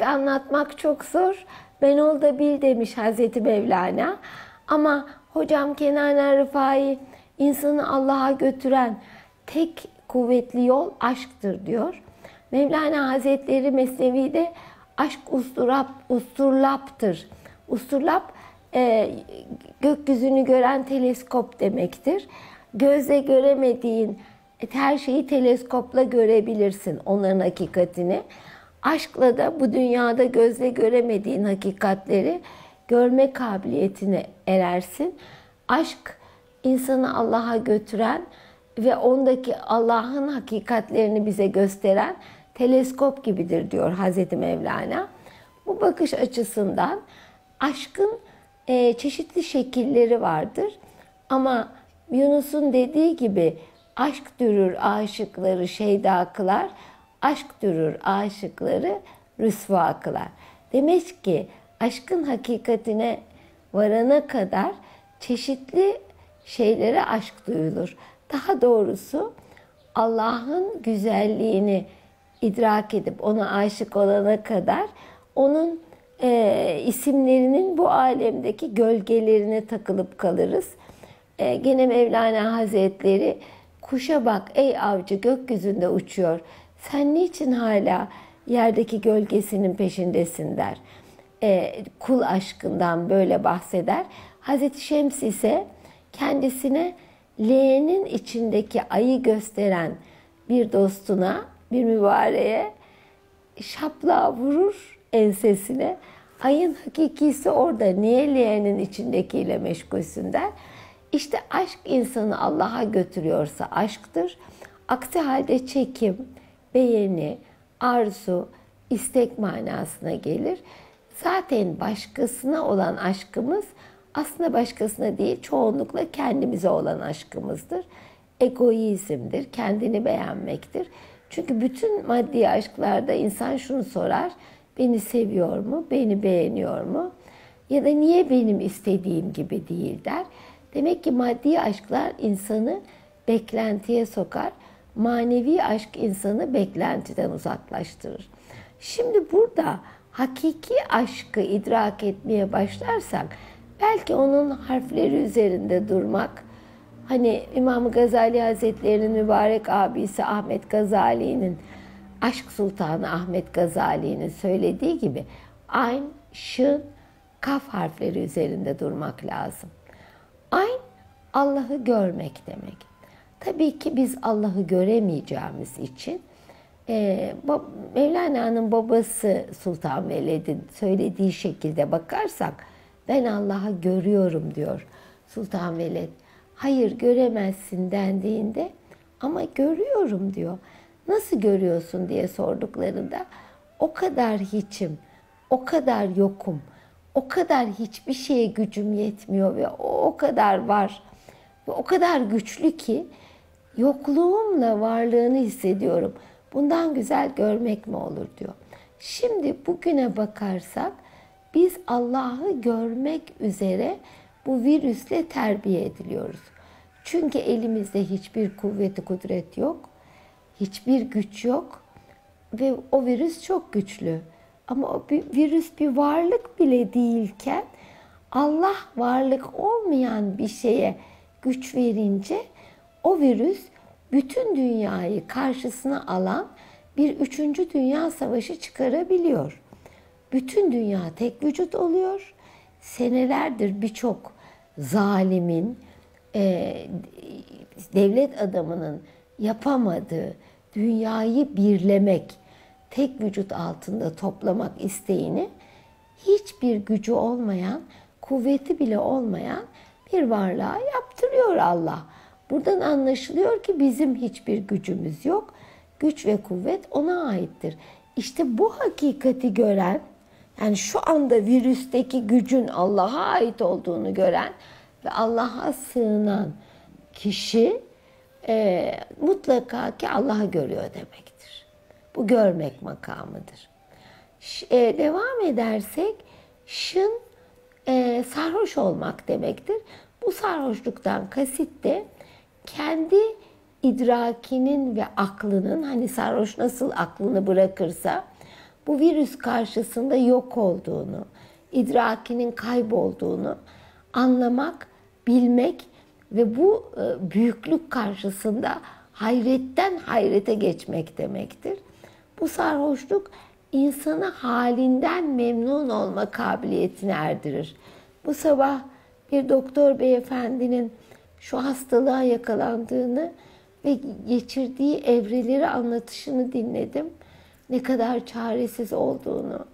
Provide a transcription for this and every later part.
Aşkı anlatmak çok zor. Ben ol da bil demiş Hazreti Mevlana. Ama hocam Kenan Rıfai insanı Allah'a götüren tek kuvvetli yol aşktır diyor. Mevlana Hazretleri Mesnevi'de aşk usturap, usturlaptır. Usturlap e, gökyüzünü gören teleskop demektir. Gözle göremediğin her şeyi teleskopla görebilirsin onların hakikatini. Aşkla da bu dünyada gözle göremediğin hakikatleri görme kabiliyetine erersin. Aşk insanı Allah'a götüren ve ondaki Allah'ın hakikatlerini bize gösteren teleskop gibidir diyor Hazreti Mevlana. Bu bakış açısından aşkın e, çeşitli şekilleri vardır. Ama Yunus'un dediği gibi aşk dürür aşıkları şeyda kılar, aşk dürür aşıkları rüsva kılar. Demek ki aşkın hakikatine varana kadar çeşitli şeylere aşk duyulur. Daha doğrusu Allah'ın güzelliğini idrak edip ona aşık olana kadar onun e, isimlerinin bu alemdeki gölgelerine takılıp kalırız. E, gene Mevlana Hazretleri kuşa bak ey avcı gökyüzünde uçuyor. Sen niçin hala yerdeki gölgesinin peşindesin der. E, kul aşkından böyle bahseder. Hazreti Şems ise kendisine leğenin içindeki ayı gösteren bir dostuna, bir mübareğe şapla vurur ensesine. Ayın hakikisi orada. Niye leğenin içindekiyle meşgulsün der. İşte aşk insanı Allah'a götürüyorsa aşktır. Aksi halde çekim, beğeni, arzu, istek manasına gelir. Zaten başkasına olan aşkımız aslında başkasına değil, çoğunlukla kendimize olan aşkımızdır. Egoizmdir, kendini beğenmektir. Çünkü bütün maddi aşklarda insan şunu sorar, beni seviyor mu, beni beğeniyor mu? Ya da niye benim istediğim gibi değil der. Demek ki maddi aşklar insanı beklentiye sokar. Manevi aşk insanı beklentiden uzaklaştırır. Şimdi burada hakiki aşkı idrak etmeye başlarsak belki onun harfleri üzerinde durmak hani İmam Gazali Hazretleri'nin mübarek abisi Ahmet Gazali'nin Aşk Sultanı Ahmet Gazali'nin söylediği gibi ayn, şın, kaf harfleri üzerinde durmak lazım. Ayn Allah'ı görmek demek. Tabii ki biz Allah'ı göremeyeceğimiz için e, Mevlana'nın babası Sultan Veled'in söylediği şekilde bakarsak ben Allah'ı görüyorum diyor Sultan Veled. Hayır göremezsin dendiğinde ama görüyorum diyor. Nasıl görüyorsun diye sorduklarında o kadar hiçim, o kadar yokum, o kadar hiçbir şeye gücüm yetmiyor ve o, o kadar var ve o kadar güçlü ki yokluğumla varlığını hissediyorum. Bundan güzel görmek mi olur diyor. Şimdi bugüne bakarsak biz Allah'ı görmek üzere bu virüsle terbiye ediliyoruz. Çünkü elimizde hiçbir kuvveti kudret yok, hiçbir güç yok ve o virüs çok güçlü. Ama o bir virüs bir varlık bile değilken Allah varlık olmayan bir şeye güç verince o virüs bütün dünyayı karşısına alan bir üçüncü dünya savaşı çıkarabiliyor. Bütün dünya tek vücut oluyor. Senelerdir birçok zalimin, e, devlet adamının yapamadığı dünyayı birlemek, tek vücut altında toplamak isteğini hiçbir gücü olmayan, kuvveti bile olmayan bir varlığa yaptırıyor Allah. Buradan anlaşılıyor ki bizim hiçbir gücümüz yok. Güç ve kuvvet ona aittir. İşte bu hakikati gören, yani şu anda virüsteki gücün Allah'a ait olduğunu gören ve Allah'a sığınan kişi e, mutlaka ki Allah'ı görüyor demektir. Bu görmek makamıdır. E, devam edersek şın e, sarhoş olmak demektir. Bu sarhoşluktan kasit de kendi idrakinin ve aklının hani sarhoş nasıl aklını bırakırsa bu virüs karşısında yok olduğunu, idrakinin kaybolduğunu anlamak, bilmek ve bu e, büyüklük karşısında hayretten hayrete geçmek demektir. Bu sarhoşluk insanı halinden memnun olma kabiliyetine erdirir. Bu sabah bir doktor beyefendinin şu hastalığa yakalandığını ve geçirdiği evreleri anlatışını dinledim. Ne kadar çaresiz olduğunu,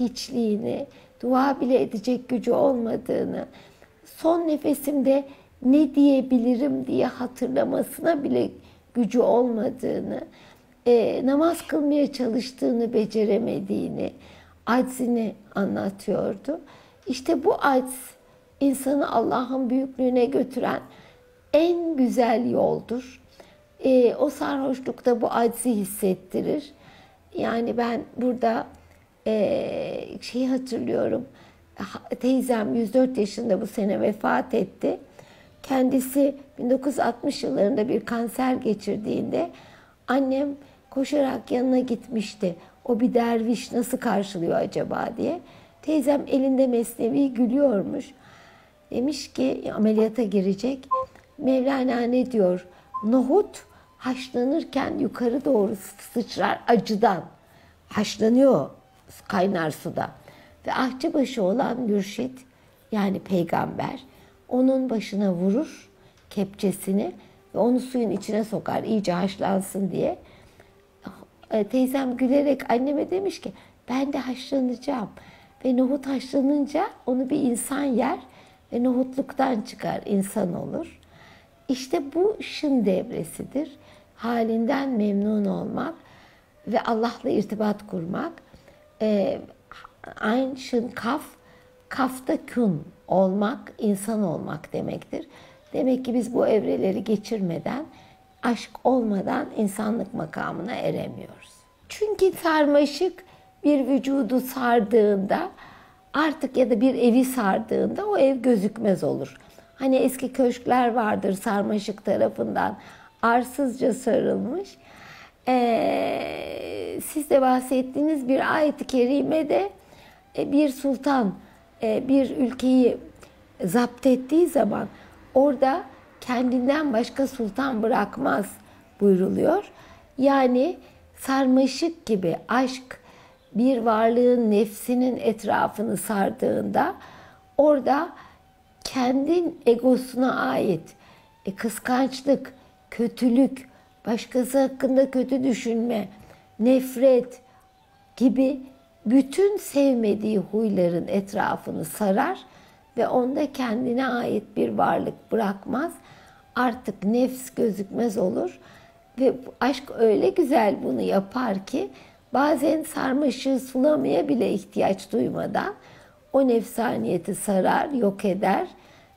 hiçliğini, dua bile edecek gücü olmadığını, son nefesimde ne diyebilirim diye hatırlamasına bile gücü olmadığını, e, namaz kılmaya çalıştığını beceremediğini, aczini anlatıyordu. İşte bu acz insanı Allah'ın büyüklüğüne götüren en güzel yoldur. E, o sarhoşlukta bu aczi hissettirir. Yani ben burada e, şeyi hatırlıyorum. Teyzem 104 yaşında bu sene vefat etti. Kendisi 1960 yıllarında bir kanser geçirdiğinde annem koşarak yanına gitmişti. O bir derviş nasıl karşılıyor acaba diye. Teyzem elinde mesnevi gülüyormuş. Demiş ki ameliyata girecek. Mevlana ne diyor? Nohut haşlanırken yukarı doğru sıçrar acıdan. Haşlanıyor kaynar suda. Ve ahçıbaşı olan mürşit yani peygamber onun başına vurur kepçesini ve onu suyun içine sokar iyice haşlansın diye. E, teyzem gülerek anneme demiş ki ben de haşlanacağım. Ve nohut haşlanınca onu bir insan yer ve nohutluktan çıkar, insan olur. İşte bu şın devresidir. Halinden memnun olmak ve Allah'la irtibat kurmak. E, Ayn, şın, kaf, kafta kün olmak, insan olmak demektir. Demek ki biz bu evreleri geçirmeden, aşk olmadan insanlık makamına eremiyoruz. Çünkü sarmaşık bir vücudu sardığında artık ya da bir evi sardığında o ev gözükmez olur. Hani eski köşkler vardır sarmaşık tarafından arsızca sarılmış. Ee, siz de bahsettiğiniz bir ayet-i kerimede e, bir sultan e, bir ülkeyi zapt ettiği zaman orada kendinden başka sultan bırakmaz buyruluyor. Yani sarmaşık gibi aşk bir varlığın nefsinin etrafını sardığında orada kendin egosuna ait e, kıskançlık, kötülük, başkası hakkında kötü düşünme, nefret gibi bütün sevmediği huyların etrafını sarar ve onda kendine ait bir varlık bırakmaz. Artık nefs gözükmez olur ve aşk öyle güzel bunu yapar ki bazen sarmaşığı sulamaya bile ihtiyaç duymadan o nefsaniyeti sarar, yok eder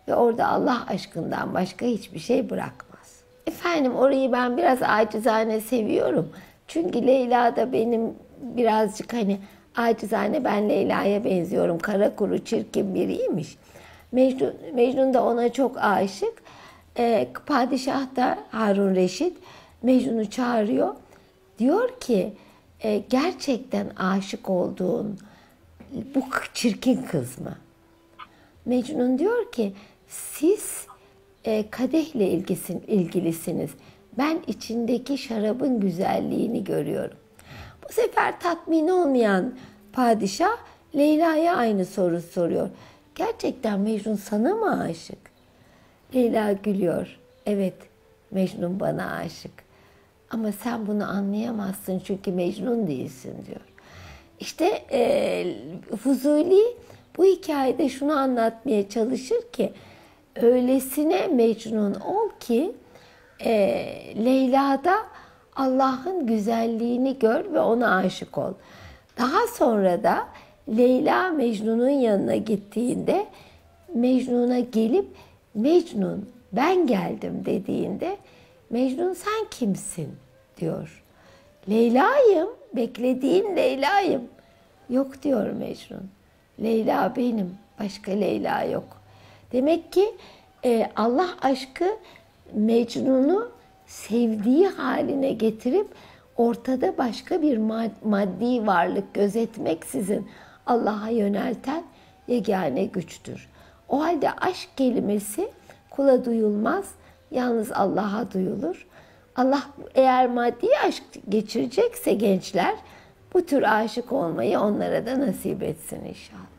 ve orada Allah aşkından başka hiçbir şey bırakmaz. Efendim orayı ben biraz acizane seviyorum. Çünkü Leyla da benim birazcık hani acizane ben Leyla'ya benziyorum. Kara kuru çirkin biriymiş. Mecnun, Mecnun da ona çok aşık. Ee, padişah da Harun Reşit Mecnun'u çağırıyor. Diyor ki e, gerçekten aşık olduğun bu çirkin kız mı? Mecnun diyor ki siz e, kadehle ilgisin, ilgilisiniz. Ben içindeki şarabın güzelliğini görüyorum. Bu sefer tatmin olmayan padişah Leyla'ya aynı soru soruyor. Gerçekten Mecnun sana mı aşık? Leyla gülüyor. Evet, Mecnun bana aşık. Ama sen bunu anlayamazsın çünkü Mecnun değilsin diyor. İşte e, Fuzuli bu hikayede şunu anlatmaya çalışır ki öylesine Mecnun ol ki e, Leyla'da Allah'ın güzelliğini gör ve ona aşık ol. Daha sonra da Leyla Mecnun'un yanına gittiğinde Mecnun'a gelip Mecnun ben geldim dediğinde Mecnun sen kimsin diyor. Leyla'yım, beklediğin Leyla'yım. Yok diyor Mecnun. Leyla benim, başka Leyla yok. Demek ki e, Allah aşkı Mecnun'u sevdiği haline getirip ortada başka bir maddi varlık gözetmeksizin Allah'a yönelten yegane güçtür. O halde aşk kelimesi kula duyulmaz, yalnız Allah'a duyulur. Allah eğer maddi aşk geçirecekse gençler bu tür aşık olmayı onlara da nasip etsin inşallah.